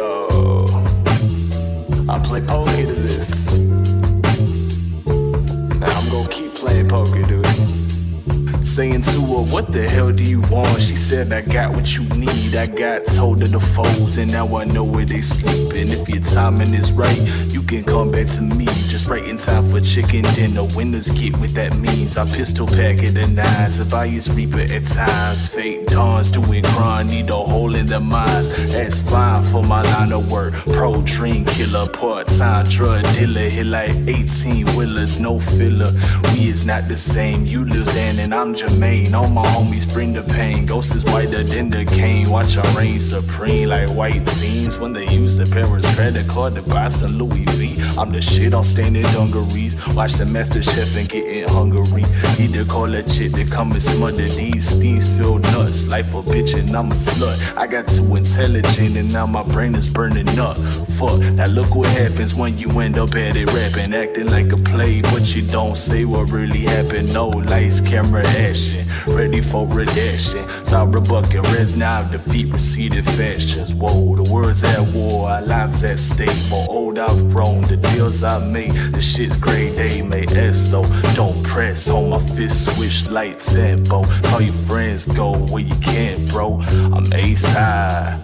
Yo, I play poker to this. And I'm gonna keep playing poker, dude. Saying to her, what the hell do you want? She said, I got what you need. I got told of the foes, and now I know where they sleeping. If your timing is right, you can come back to me. Just right in time for chicken dinner. Winners get what that means. I pistol pack it the nines. A bias reaper at times. Fake dawns doing crime, need a hole in their minds. That's fine for my line of work. Pro dream killer, part time drug dealer. Hit like 18 wheelers, no filler. We is not the same. You Lizanne and I'm Jermaine. All my homies bring the pain. Ghost is whiter than the cane. Watch our reign supreme like white teens when they use the parents' credit card to buy some Louis V. I'm the shit on standing dungarees. Watch the master chef and getting hungry. Need to call a chick to come and smother these steams feel nuts. Life a bitch and I'm a slut. I got too intelligent and now my brain is burning up. Fuck, now look what happens when you end up at it rapping, acting like a play, but you don't say what really happened. No lights, camera, action, ready for redaction. Sorry, bucket, res now defeat receded fashions. Whoa, the words at war, our lives at stake. For old I've grown, the deals I made, the shit's great, they made F, so don't press on my fist, switch lights and bow. Call your friends, go where you can, bro. I'm ace high.